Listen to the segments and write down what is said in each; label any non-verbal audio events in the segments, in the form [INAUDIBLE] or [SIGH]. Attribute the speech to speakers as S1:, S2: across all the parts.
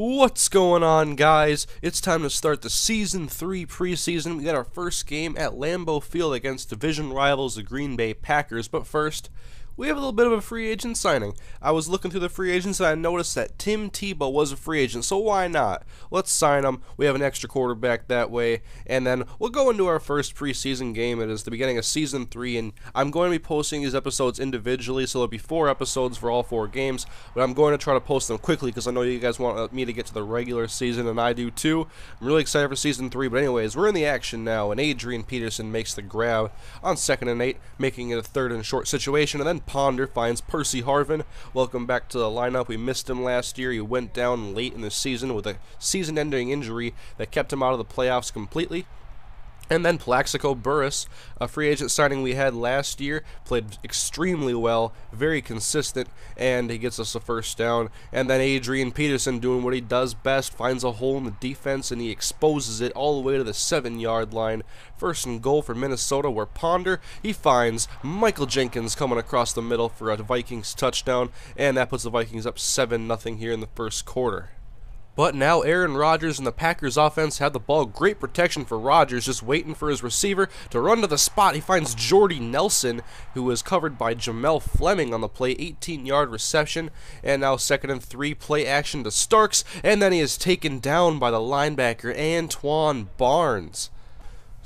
S1: What's going on, guys? It's time to start the Season 3 preseason. We got our first game at Lambeau Field against division rivals, the Green Bay Packers. But first, we have a little bit of a free agent signing. I was looking through the free agents and I noticed that Tim Tebow was a free agent, so why not? Let's sign him. We have an extra quarterback that way, and then we'll go into our first preseason game. It is the beginning of season three, and I'm going to be posting these episodes individually, so there'll be four episodes for all four games, but I'm going to try to post them quickly because I know you guys want uh, me to get to the regular season, and I do too. I'm really excited for season three, but anyways, we're in the action now, and Adrian Peterson makes the grab on second and eight, making it a third and short situation, and then Ponder finds Percy Harvin. Welcome back to the lineup. We missed him last year. He went down late in the season with a season-ending injury that kept him out of the playoffs completely. And then Plaxico Burress, a free agent signing we had last year, played extremely well, very consistent, and he gets us a first down. And then Adrian Peterson doing what he does best, finds a hole in the defense, and he exposes it all the way to the seven yard line. First and goal for Minnesota, where Ponder, he finds Michael Jenkins coming across the middle for a Vikings touchdown, and that puts the Vikings up 7 0 here in the first quarter. But now Aaron Rodgers and the Packers offense have the ball. Great protection for Rodgers, just waiting for his receiver to run to the spot. He finds Jordy Nelson, who was covered by Jamel Fleming on the play. 18 yard reception. And now second and three play action to Starks. And then he is taken down by the linebacker Antoine Barnes.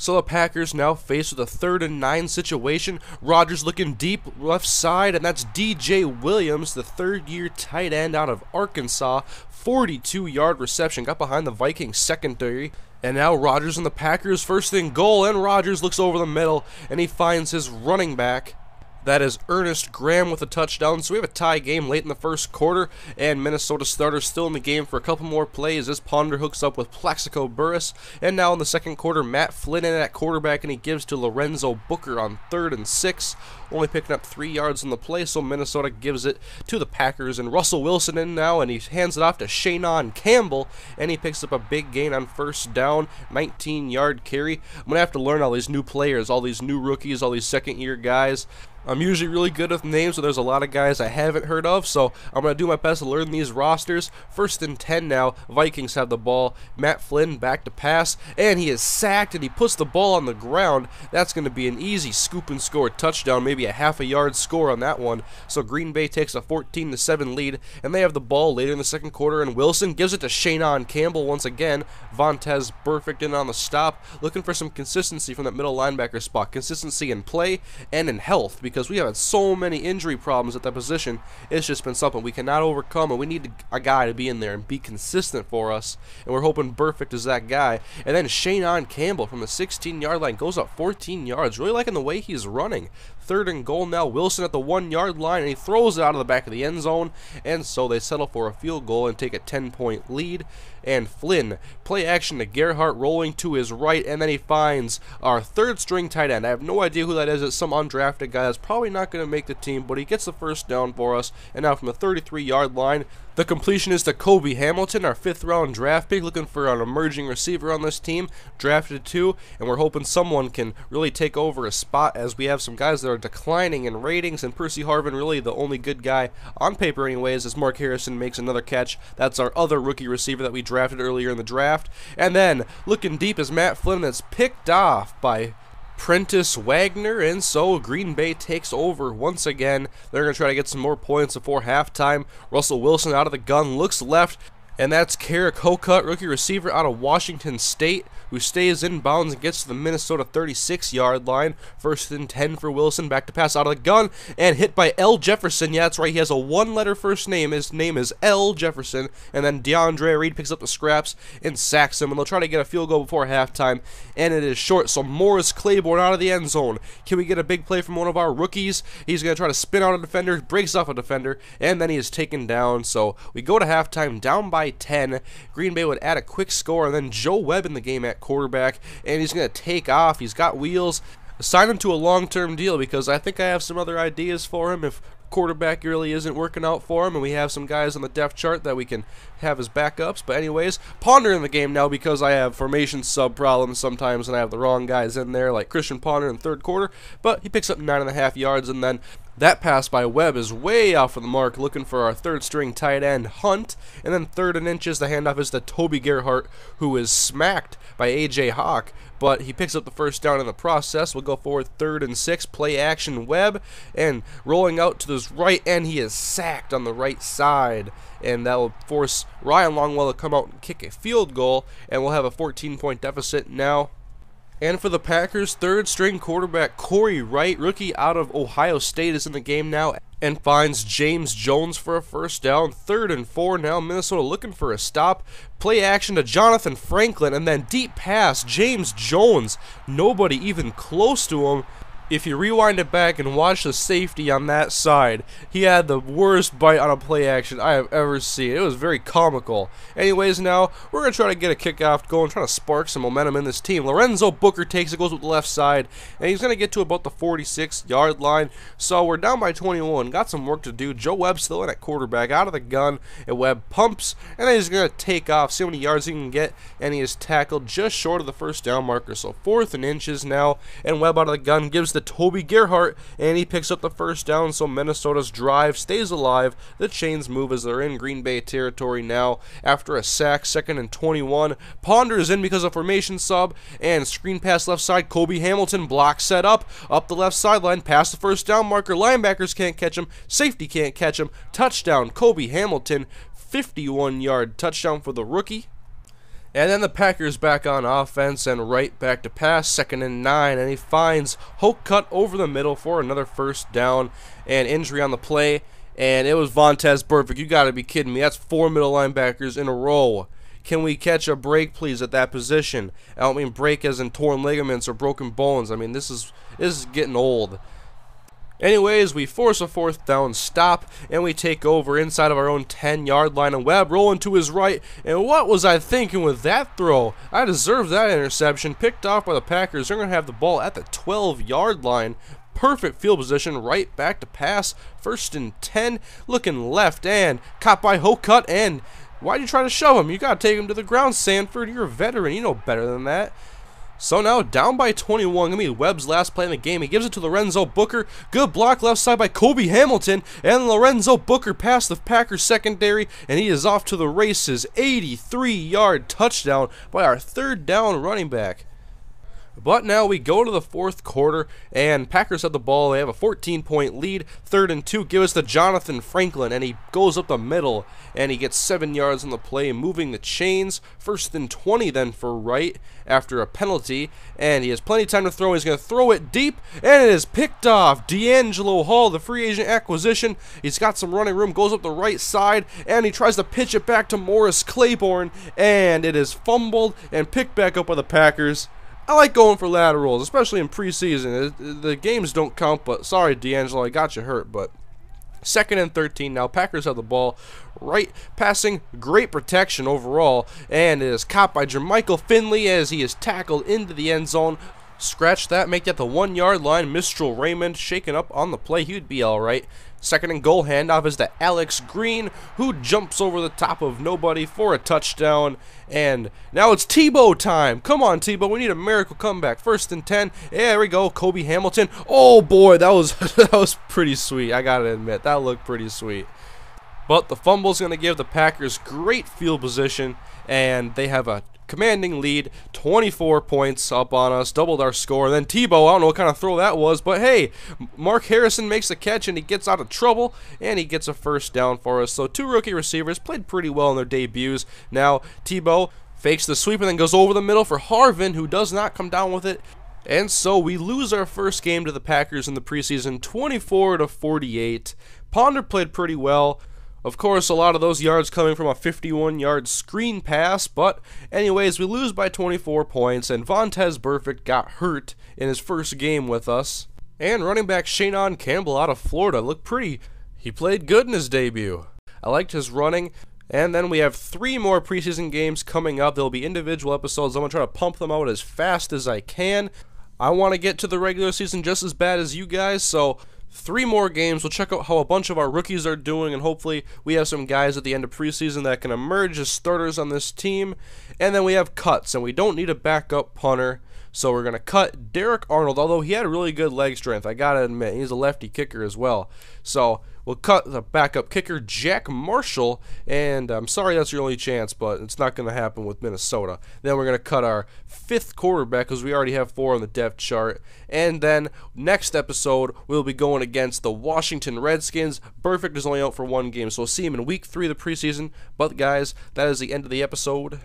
S1: So the Packers now faced with a third and nine situation. Rodgers looking deep left side, and that's DJ Williams, the third year tight end out of Arkansas. 42 yard reception, got behind the Vikings secondary. And now Rodgers and the Packers first and goal, and Rodgers looks over the middle, and he finds his running back. That is Ernest Graham with a touchdown. So we have a tie game late in the first quarter, and Minnesota starters still in the game for a couple more plays as Ponder hooks up with Plaxico Burress. And now in the second quarter, Matt Flynn in at quarterback, and he gives to Lorenzo Booker on third and six, only picking up three yards on the play. So Minnesota gives it to the Packers, and Russell Wilson in now, and he hands it off to Shanon Campbell, and he picks up a big gain on first down, 19 yard carry. I'm going to have to learn all these new players, all these new rookies, all these second year guys. I'm usually really good with names, so there's a lot of guys I haven't heard of, so I'm going to do my best to learn these rosters. First and 10 now, Vikings have the ball. Matt Flynn back to pass, and he is sacked, and he puts the ball on the ground. That's going to be an easy scoop and score touchdown, maybe a half a yard score on that one. So Green Bay takes a 14 to 7 lead, and they have the ball later in the second quarter, and Wilson gives it to Shanon Campbell once again. Vontaze Burfict in on the stop, looking for some consistency from that middle linebacker spot. Consistency in play and in health, because we have had so many injury problems at that position. It's just been something we cannot overcome, and we need a guy to be in there and be consistent for us. And we're hoping Burfict is that guy. And then Shanon Campbell from the 16-yard line goes up 14 yards. Really liking the way he's running. Third goal now. Wilson at the one-yard line, and he throws it out of the back of the end zone. And so they settle for a field goal and take a 10-point lead. And Flynn, play action to Gerhart rolling to his right, and then he finds our third string tight end. I have no idea who that is. It's some undrafted guy that's probably not going to make the team, but he gets the first down for us. And now from the 33 yard line, the completion is to Kobe Hamilton, our fifth round draft pick, looking for an emerging receiver on this team. Drafted two, and we're hoping someone can really take over a spot as we have some guys that are declining in ratings. And Percy Harvin, really the only good guy on paper, anyways, as Mark Harrison makes another catch. That's our other rookie receiver that we drafted earlier in the draft. And then looking deep is Matt Flynn that's picked off by Prentice Wagner, and so Green Bay takes over once again. They're going to try to get some more points before halftime. Russell Wilson out of the gun, looks left, and that's Carrick Hokut, rookie receiver out of Washington State, who stays in bounds and gets to the Minnesota 36-yard line. First and 10 for Wilson, back to pass out of the gun, and hit by L. Jefferson. Yeah, that's right, he has a one-letter first name. His name is L. Jefferson, and then DeAndre Reed picks up the scraps and sacks him, and they'll try to get a field goal before halftime, and it is short, so Morris Claiborne out of the end zone. Can we get a big play from one of our rookies? He's going to try to spin out a defender, breaks off a defender, and then he is taken down, so we go to halftime down by 10. Green Bay would add a quick score, and then Joe Webb in the game at quarterback, and he's going to take off. He's got wheels. Sign him to a long-term deal because I think I have some other ideas for him if quarterback really isn't working out for him, and we have some guys on the depth chart that we can have as backups. But anyways, Ponder in the game now because I have formation sub problems sometimes, and I have the wrong guys in there, like Christian Ponder in third quarter. But he picks up nine and a half yards, and then That pass by Webb is way off of the mark, looking for our third string tight end, Hunt. And then third and inches, the handoff is to Toby Gerhart, who is smacked by A.J. Hawk. But he picks up the first down in the process. We'll go forward third and six, play action Webb. And rolling out to his right end, he is sacked on the right side. And that will force Ryan Longwell to come out and kick a field goal. And we'll have a 14 point deficit now. And for the Packers, third string quarterback Corey Wright, rookie out of Ohio State, is in the game now and finds James Jones for a first down. Third and four now. Minnesota looking for a stop. Play action to Jonathan Franklin and then deep pass. James Jones. Nobody even close to him if you rewind it back and watch the safety on that side, he had the worst bite on a play action I have ever seen. It was very comical. Anyways, now we're going to try to get a kickoff going, trying to spark some momentum in this team. Lorenzo Booker takes it, goes with the left side, and he's going to get to about the 46 yard line. So we're down by 21. Got some work to do. Joe Webb still in at quarterback, out of the gun, and Webb pumps, and then he's going to take off, see how many yards he can get, and he is tackled just short of the first down marker. So fourth and inches now, and Webb out of the gun gives the Toby Gerhart, and he picks up the first down, so Minnesota's drive stays alive. The Chains move as they're in Green Bay territory now after a sack, second and 21. Ponder is in because of formation sub, and screen pass left side. Kobe Hamilton block set up, up the left sideline, past the first down marker. Linebackers can't catch him, safety can't catch him. Touchdown, Kobe Hamilton, 51 yard touchdown for the rookie. And then the Packers back on offense and Wright back to pass, second and nine, and he finds Hoke cut over the middle for another first down and injury on the play. And it was Vontaze Burfict. You got to be kidding me. That's four middle linebackers in a row. Can we catch a break, please, at that position? I don't mean break as in torn ligaments or broken bones. I mean this is this is getting old. Anyways, we force a fourth down stop, and we take over inside of our own 10-yard line, and Webb rolling to his Wright, and what was I thinking with that throw? I deserve that interception, picked off by the Packers. They're going to have the ball at the 12-yard line, perfect field position, right back to pass, first and 10, looking left, and caught by Hocut, and why'd you try to shove him? You got to take him to the ground, Sanford. You're a veteran. You know better than that. So now down by 21, gonna be Webb's last play in the game. He gives it to Lorenzo Booker. Good block left side by Kobe Hamilton. And Lorenzo Booker past the Packers secondary, and he is off to the races. 83 yard touchdown by our third down running back. But now we go to the fourth quarter, and Packers have the ball. They have a 14 point lead. Third and two. Give us to Jonathan Franklin, and he goes up the middle, and he gets seven yards on the play, moving the chains. First and 20 then for Wright after a penalty, and he has plenty of time to throw. He's going to throw it deep, and it is picked off. DeAngelo Hall, the free agent acquisition. He's got some running room, goes up the right side, and he tries to pitch it back to Morris Claiborne, and it is fumbled and picked back up by the Packers. I like going for laterals, especially in preseason. The games don't count, but sorry, DeAngelo, I got you hurt. But second and 13 now. Packers have the ball. Wright passing, great protection overall, and it is caught by Jermichael Finley as he is tackled into the end zone. Scratch that, make that the one yard line. Mistral Raymond shaken up on the play. He would be all right. Second and goal handoff is to Alex Green, who jumps over the top of nobody for a touchdown. And now it's Tebow time. Come on, Tebow. We need a miracle comeback. First and 10. Yeah, there we go. Kobe Hamilton. Oh, boy. That was, [LAUGHS] that was pretty sweet. I got to admit. That looked pretty sweet. But the fumble is going to give the Packers great field position. And they have a commanding lead, 24 points up on us, doubled our score. Then Tebow, I don't know what kind of throw that was, but hey, Mark Harrison makes the catch and he gets out of trouble and he gets a first down for us. So two rookie receivers played pretty well in their debuts. Now Tebow fakes the sweep and then goes over the middle for Harvin, who does not come down with it. And so we lose our first game to the Packers in the preseason, 24 to 48. Ponder played pretty well. Of course, a lot of those yards coming from a 51 yard screen pass, but anyways, we lose by 24 points, and Vontaze Burfict got hurt in his first game with us. And running back Shanon Campbell out of Florida looked pretty. He played good in his debut. I liked his running. And then we have three more preseason games coming up. There'll be individual episodes. I'm going to try to pump them out as fast as I can. I want to get to the regular season just as bad as you guys, so three more games. We'll check out how a bunch of our rookies are doing, and hopefully we have some guys at the end of preseason that can emerge as starters on this team. And then we have cuts, and we don't need a backup punter. So we're going to cut Derek Arnold, although he had really good leg strength. I got to admit, he's a lefty kicker as well. So we'll cut the backup kicker, Jack Marshall, and I'm sorry that's your only chance, but it's not going to happen with Minnesota. Then we're going to cut our fifth quarterback because we already have four on the depth chart. And then next episode, we'll be going against the Washington Redskins. Burfict is only out for one game, so we'll see him in week three of the preseason. But guys, that is the end of the episode.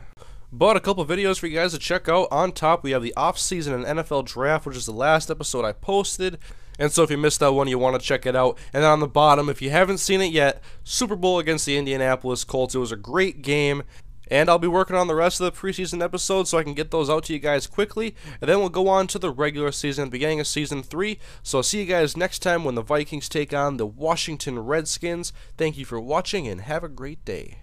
S1: But a couple videos for you guys to check out. On top, we have the off-season and NFL draft, which is the last episode I posted. And so if you missed that one, you want to check it out. And then on the bottom, if you haven't seen it yet, Super Bowl against the Indianapolis Colts. It was a great game. And I'll be working on the rest of the preseason episodes so I can get those out to you guys quickly. And then we'll go on to the regular season, beginning of season 3. So I'll see you guys next time when the Vikings take on the Washington Redskins. Thank you for watching and have a great day.